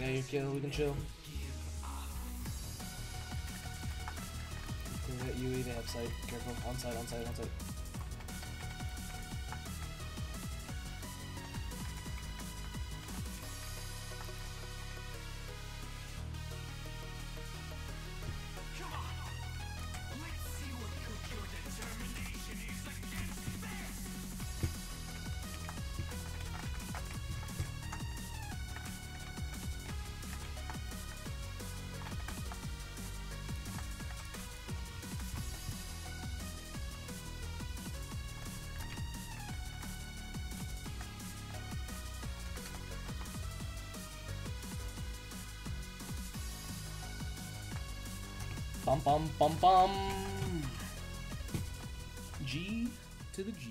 Yeah, you kill. We can chill. Clear that UE. They have sight. Careful. On side. On side. On side. Bum bum bum bum. G to the G.